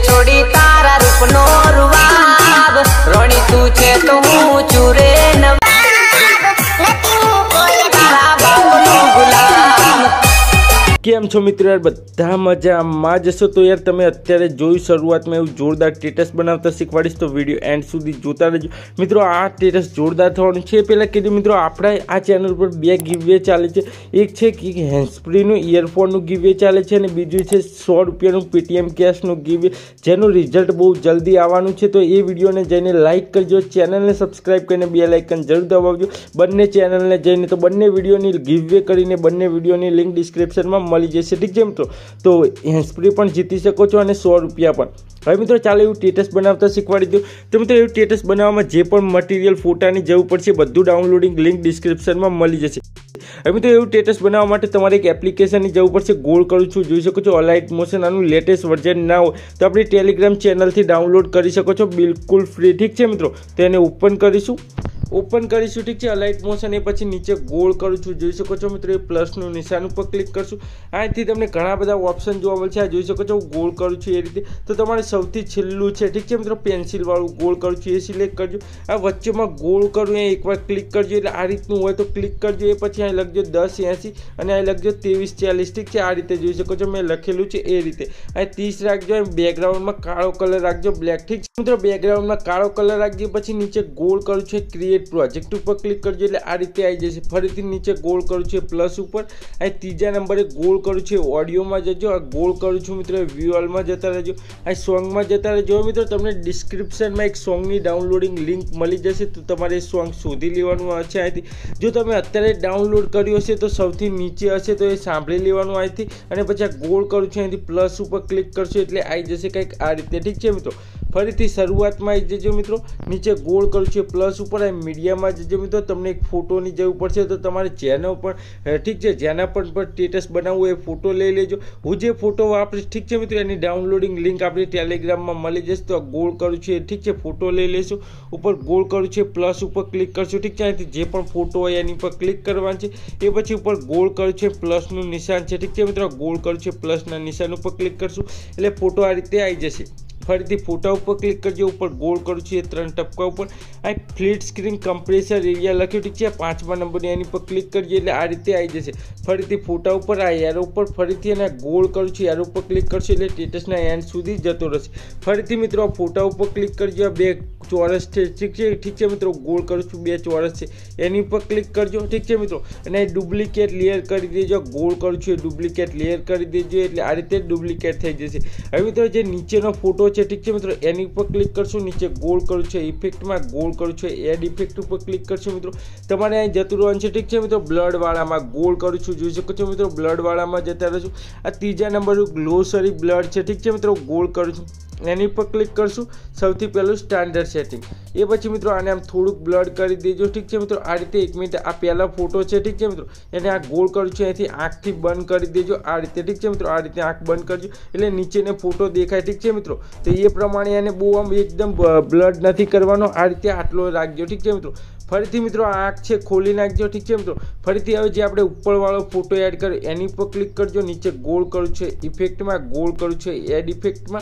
Gracias. કેમ છો મિત્રો યાર? બધા મજામાં જશો તો યાર તમે અત્યારે જોયું શરૂઆતમાં એવું જોરદાર સ્ટેટસ બનાવતા શીખવાડીશ તો વીડિયો એન્ડ સુધી જોતા રહેજો. મિત્રો, આ સ્ટેટસ જોરદાર થવાનું છે. પહેલાં કીધું, મિત્રો, આપણા આ ચેનલ પર બે ગીવે ચાલે છે. એક છે કે હેન્ડસ્પ્રીનું ઇયરફોનનું ગીવે ચાલે છે અને બીજું છે સો રૂપિયાનું પેટીએમ કેશનું ગીવે જેનું રિઝલ્ટ બહુ જલ્દી આવવાનું છે. તો એ વિડીયોને જઈને લાઇક કરજો ચેનલને સબસ્ક્રાઈબ કરીને બે લાઇકન જરૂર દબાવજો. બંને ચેનલને જઈને તો બંને વિડીયોની ગીવે કરીને બંને વિડીયોની લિંક ડિસ્ક્રિપ્શનમાં મળી જશે ઠીક છે મિત્રો તો. હેન્ડસ્પ્રી પણ જીતી શકો છો અને સો રૂપિયા પણ. હવે મિત્રો, ચાલો એવું ટેટસ બનાવતા શીખવાડી દઉં. તો મિત્રો, એવું ટેટસ બનાવવામાં જે પણ મટીરિયલ ફોટાની જરૂર પડશે, બધું ડાઉનલોડિંગ લિંક ડિસ્ક્રિપ્શનમાં મળી જશે. હવે મિત્રો, એવું ટેટસ બનાવવા માટે તમારે એક એપ્લિકેશનની જરૂર પડશે, ગોળ કરું છું. જોઈ શકો છો અલાઇટ મોશન આનું લેટેસ્ટ વર્ઝન ના હોય તો આપણે ટેલિગ્રામ ચેનલથી ડાઉનલોડ કરી શકો છો, બિલકુલ ફ્રી ઠીક છે મિત્રો? તો એને ઓપન કરીશું. ઓપન કરીશું ઠીક છે? અલાઇટ મોશન એ પછી નીચે ગોળ કરું છું, જોઈ શકો છો મિત્રો, એ પ્લસનું નિશાન ઉપર ક્લિક કરશું. અહીંથી તમને ઘણા બધા ઓપ્શન જોવા મળશે, આ જોઈ શકો છો, હું ગોળ કરું છું એ રીતે. તો તમારે સૌથી છેલ્લું છે, ઠીક છે મિત્રો પેન્સિલવાળું ગોળ કરું છું, એ સિલેક્ટ કરજો. આ વચ્ચેમાં ગોળ કરું, એ એકવાર ક્લિક કરજો, એટલે આ રીતનું હોય તો ક્લિક કરજો, એ પછી અહીં લખજો દસ એંસી અને અહીં લખજો ત્રેવીસ ચાલીસ, ઠીક છે? આ રીતે જોઈ શકો છો, મેં લખેલું છે એ રીતે. અહીં ત્રીસ રાખજો બેકગ્રાઉન્ડમાં કાળો કલર રાખજો બ્લેક ઠીક છે? મિત્રો બેકગ્રાઉન્ડમાં કાળો કલર રાખજો, પછી નીચે ગોળ કરું છું ક્રિએટ પ્રોજેક્ટ ઉપર ક્લિક કરજો એટલે આ રીતે આવી જશે. ફરીથી નીચે ગોળ કરું છું પ્લસ ઉપર. અહીં ત્રીજા નંબરે ગોળ કરું છું ઓડિયોમાં જજો. આ ગોળ કરું છું મિત્રો વ્યુઅલમાં જતા રહેજો. અહીં સોંગમાં જતા રહેજો. મિત્રો તમને ડિસ્ક્રિપ્શનમાં એક સોંગની ડાઉનલોડિંગ લિંક મળી જશે તો તમારે સોંગ શોધી લેવાનું હશે અહીંથી. જો તમે અત્યારે ડાઉનલોડ કર્યું હશે તો સૌથી નીચે હશે તો એ સાંભળી લેવાનું અહીંથી. અને પછી આ ગોળ કરું છું અહીંથી. પ્લસ ઉપર ક્લિક કરશો એટલે આવી જશે કંઈક આ રીતે. ઠીક છે મિત્રો? ફરીથી શરૂઆતમાં જજો મિત્રો, નીચે ગોળ કરું છું, પ્લસ ઉપર આ મીડિયામાં જજો મિત્રો, તમને એક ફોટોની જરૂર પડશે, તો તમારે જેનો પણ ઠીક છે, જેના પણ પર સ્ટેટસ બનાવવું એ ફોટો લઈ લેજો. હું જે ફોટો વાપરીશ, ઠીક છે મિત્રો, એની ડાઉનલોડિંગ લિંક આપણી ટેલિગ્રામમાં મળી જશે, તો ગોળ કરું છું ઠીક છે, ફોટો લઈ લેશું. ઉપર ગોળ કરું છું, પ્લસ ઉપર ક્લિક કરશું, ઠીક છે, અહીંથી જે પણ ફોટો હોય એની પર ક્લિક કરવાનું છે. એ પછી ઉપર ગોળ કરું છે, પ્લસનું નિશાન છે, ઠીક છે મિત્રો, ગોળ કરું છું, પ્લસના નિશાન ઉપર ક્લિક કરશું, એટલે ફોટો આ રીતે આવી જશે. ફરીથી ફોટા ઉપર ક્લિક કરજો, ઉપર ગોળ કરું છું, એ ત્રણ ટપકા ઉપર. આ ફ્લિટ સ્ક્રીન કમ્પ્રેસર એરિયા લખ્યું, ઠીક છે? પાંચમા નંબરની એની પર ક્લિક કરજો, એટલે આ રીતે આવી જશે. ફરીથી ફોટા ઉપર, આ એરો ઉપર ફરીથી એને ગોળ કરું છું એરો ઉપર ક્લિક કરશો, એટલે સ્ટેટસના એન્ડ સુધી જતો રહેશે. ફરીથી મિત્રો ફોટા ઉપર ક્લિક કરજો, આ બે ચોરસ છે. ઠીક છે? ઠીક છે મિત્રો? ગોળ કરું છું. બે ચોરસ છે. એની ઉપર ક્લિક કરજો. ઠીક છે મિત્રો? અને ડુપ્લિકેટ લેયર કરી દેજો. ગોળ કરું છું. એ ડુપ્લિકેટ લેયર કરી દેજો. એટલે આ રીતે ડુપ્લિકેટ થઈ જશે. હવે મિત્રો, જે નીચેનો ફોટો છે, ઠીક છે મિત્રો? એની ઉપર ક્લિક કરશું. નીચે ગોળ કરું છું. ઇફેક્ટમાં ગોળ કરું છું. એડ ઇફેક્ટ ઉપર ક્લિક કરશું મિત્રો. તમારે અહીં જતું રહેવાનું છે. ઠીક છે મિત્રો? બ્લડવાળામાં ગોળ કરું છું. જોઈ શકો છો મિત્રો? બ્લડવાળામાં જતા રહેશું આ ત્રીજા નંબર ગ્લોસરી બ્લડ છે. ઠીક છે મિત્રો? ગોળ કરું છું. એની ઉપર ક્લિક કરશું. સૌથી પહેલું સ્ટાન્ડર્ડ સેટિંગ એ પછી મિત્રો આને આમ થોડુંક બ્લડ કરી દેજો. ઠીક છે મિત્રો? આ રીતે એક મિનિટ આ પહેલાં ફોટો છે. ઠીક છે મિત્રો? એને આ ગોળ કરું છું. અહીંથી આંખથી બંધ કરી દેજો. આ રીતે. ઠીક છે મિત્રો? આ રીતે આંખ બંધ કરજો. એટલે નીચેને ફોટો દેખાય. ઠીક છે મિત્રો? તો એ પ્રમાણે એને બહુ આમ એકદમ બ્લડ નથી કરવાનો. આ રીતે આટલો રાખજો. ઠીક છે મિત્રો? ફરીથી મિત્રો આંખ છે, ખોલી નાખજો. ઠીક છે મિત્રો? ફરીથી હવે જે આપણે ઉપરવાળો ફોટો એડ કર્યો, એની ઉપર ક્લિક કરજો. નીચે ગોળ કરું છે. ઇફેક્ટમાં ગોળ કરું છે. એડ ઇફેક્ટમાં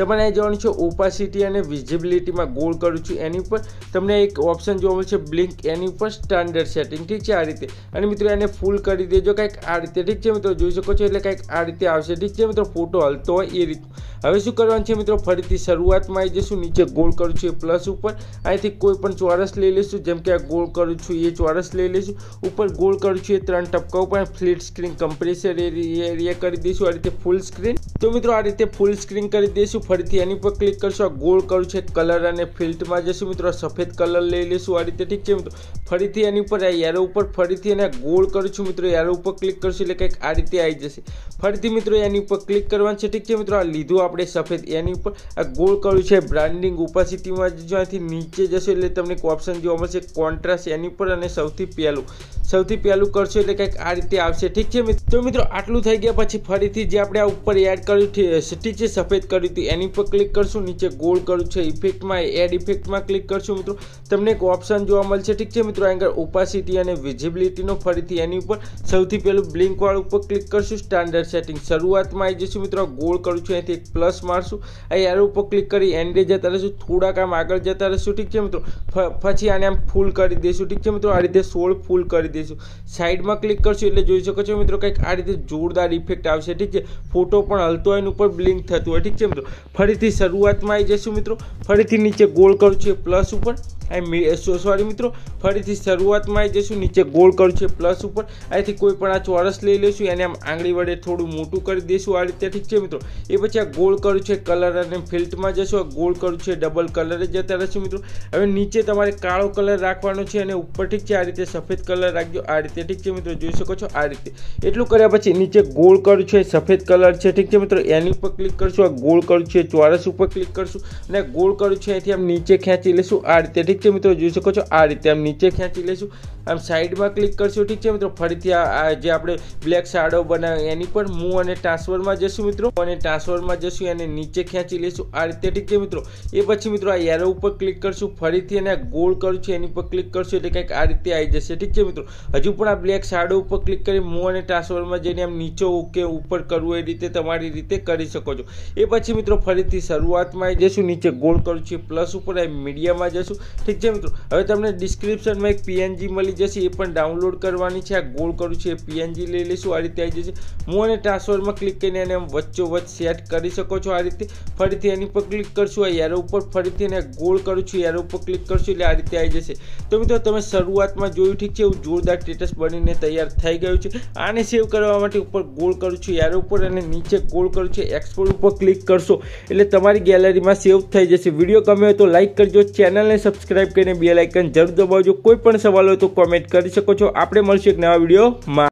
અહીં જવાનું છે ઓપાસિટી અને વિઝિબિલિટીમાં ગોળ કરું છું એની ઉપર. તમને એક ઓપ્શન જોવા મળશે બ્લિંક એની ઉપર સ્ટાન્ડર્ડ સેટિંગ ઠીક છે આ રીતે. અને મિત્રો એને ફૂલ કરી દેજો કંઈક આ રીતે. ઠીક છે મિત્રો? જોઈ શકો છો એટલે કંઈક આ રીતે આવશે. ઠીક છે મિત્રો? ફોટો હલતો હોય એ રીતે હવે શું કરવાનું છે મિત્રો? ફરીથી શરૂઆતમાં આવી જઈશું નીચે ગોળ કરું છું એ પ્લસ ઉપર. અહીંથી કોઈ પણ ચોરસ લઈ લઈશું. જેમ કે આ ગોળ કરું છું, એ ચોરસ લઈ લઈશું. ઉપર ગોળ કરું છું એ ત્રણ ટપકા ઉપર. ફ્લિટ સ્ક્રીન કમ્પ્રેસર એરિયા કરી દઈશું. આ રીતે ફૂલ સ્ક્રીન તો મિત્રો, આ રીતે ફૂલ સ્ક્રીન કરી દઈશું. ફરીથી એની પર ક્લિક કરશો આ ગોળ કરું છે કલર અને ફિલ્ટમાં જશું મિત્રો, સફેદ કલર લઈ લઈશું, આ રીતે ઠીક છે મિત્રો. ફરીથી એની ઉપર એરો ઉપર ફરીથી એને ગોળ કરું છું મિત્રો એરો ઉપર ક્લિક કરશું એટલે કંઈક આ રીતે આવી જશે. ફરીથી મિત્રો એની ઉપર ક્લિક કરવાનું છે, ઠીક છે મિત્રો, આ લીધું આપણે સફેદ, એની ઉપર આ ગોળ કર્યું છે બ્રાન્ડિંગ ઓપાસિટીમાં જો અહીંથી નીચે જશો એટલે તમને એક ઓપ્શન જોવા મળશે કોન્ટ્રાસ્ટ એની ઉપર અને સૌથી પહેલું. સૌથી પહેલું કરશો એટલે કંઈક આ રીતે આવશે, ઠીક છે તો મિત્રો આટલું થઈ ગયા પછી ફરીથી જે આપણે આ ઉપર એડ કર્યું ઠીક છે, સફેદ કર્યું હતું એની પર ક્લિક કરશું, નીચે ગોળ કરું છે ઇફેક્ટમાં એડ ઇફેક્ટમાં ક્લિક કરશું મિત્રો. તમને એક ઓપ્શન જોવા મળશે, ઠીક છે મિત્રો? આગળ ઓપાસિટી અને વિઝિબિલિટીનો ફરીથી એની ઉપર સૌથી પહેલું બ્લિંકવાળું ઉપર ક્લિક કરશું સ્ટાન્ડર્ડ સેટિંગ શરૂઆતમાં આવી જશું મિત્રો ગોળ કરું છું, અહીંથી એક પ્લસ મારશું. આ એરો ઉપર ક્લિક કરી એન્ડે જતા રહીશું, થોડાક આમ આગળ જતા રહીશું, ઠીક છે મિત્રો? પછી આને આમ ફૂલ કરી દઈશું, ઠીક છે મિત્રો? આ રીતે સોળ ફૂલ કરી દઈશું. સાઈડમાં ક્લિક કરશું એટલે જોઈ શકો છો મિત્રો, કંઈક આ રીતે જોરદાર ઇફેક્ટ આવશે, ઠીક છે? ફોટો પણ હલતો એની ઉપર બ્લિંક થતું હોય, ઠીક છે મિત્રો? ફરીથી શરૂઆતમાં આવી જશું મિત્રો. ફરીથી નીચે ગોળ કરું છું પ્લસ ઉપર. સોરી મિત્રો, ફરીથી શરૂઆતમાં આવી જઈશું, નીચે ગોળ કરું છે પ્લસ ઉપર. અહીંથી કોઈ પણ આ ચોરસ લઈ લઈશું, એને આમ આંગળી વડે થોડું મોટું કરી દઈશું, આ રીતે, ઠીક છે મિત્રો? એ પછી આ ગોળ કરું છે કલર અને ફિલ્ટમાં જશું આ ગોળ કરું છે ડબલ કલર જતા રહેશું મિત્રો. હવે નીચે તમારે કાળો કલર રાખવાનો છે અને ઉપર, ઠીક છે, આ રીતે સફેદ કલર રાખજો, આ રીતે, ઠીક છે મિત્રો? જોઈ શકો છો, આ રીતે. એટલું કર્યા પછી નીચે ગોળ કરું છે સફેદ કલર છે, ઠીક છે મિત્રો? એની ઉપર ક્લિક કરશું, આ ગોળ કરું છે ચોરસ ઉપર ક્લિક કરશું, અને ગોળ કરું છે અહીંથી આમ નીચે ખેંચી લઈશું, આ રીતે, ઠીક છે મિત્રો, જોઈ શકો છો, આ રીતે આમ નીચે ખેંચી લઈશું. આમ સાઈડમાં ક્લિક કરશું, ઠીક છે મિત્રો? ફરીથી આ જે આપણે બ્લેક શાડો બનાવે, એની પર મૂવ અને ટ્રાન્સફરમાં જશું મિત્રો. અને ટ્રાન્સફરમાં જશું, એને નીચે ખેંચી લઈશું. આ રીતે, ઠીક છે મિત્રો? એ પછી મિત્રો, આ એરો ઉપર ક્લિક કરશું. ફરીથી એને ગોળ કરું છું, એની પર ક્લિક કરશું, એટલે કંઈક આ રીતે આવી જશે, ઠીક છે મિત્રો? હજુ પણ આ બ્લેક શાડો ઉપર ક્લિક કરી મૂવ અને ટ્રાન્સફરમાં જઈને આમ નીચે ઉકે ઉપર કરવું, એ રીતે તમારી રીતે કરી શકો છો. એ પછી મિત્રો, ફરીથી શરૂઆતમાં આવી જશું, નીચે ગોળ કરું છું પ્લસ ઉપર આ મીડિયામાં જશું ઠીક છે મિત્રો. હવે તમને ડિસ્ક્રિપ્શનમાં એક પીએનજી મળી જશે, એ પણ ડાઉનલોડ કરવાની છે. આ ગોળ કરું છું એ પીએનજી લઈ લઈશું. આ રીતે આવી જશે. હું અને ટ્રાન્સફરમાં ક્લિક કરીને એને વચ્ચો વચ્ચ સેટ કરી શકો છો આ રીતે. ફરીથી એની પર ક્લિક કરશું, આ એરો ઉપર ફરીથી એને ગોળ કરું છું એરો ઉપર ક્લિક કરશું એટલે આ રીતે આવી જશે. તો મિત્રો, તમે શરૂઆતમાં જોયું ઠીક છે, એવું જોરદાર સ્ટેટસ બનીને તૈયાર થઈ ગયું છે. આને સેવ કરવા માટે ઉપર ગોળ કરું છું એરો ઉપર અને નીચે ગોળ કરું છું એક્સપોર્ટ ઉપર ક્લિક કરશો. એટલે તમારી ગેલેરીમાં સેવ થઈ જશે. વીડિયો ગમે તો લાઇક કરજો ચેનલને સબસ્ક્રાઈબ કરીને બે લાઇકન જરૂર દબાવજો. કોઈ પણ સવાલ હોય તો કોમેન્ટ કરી શકો છો. આપણે મળશું એક નવા વિડીયોમાં.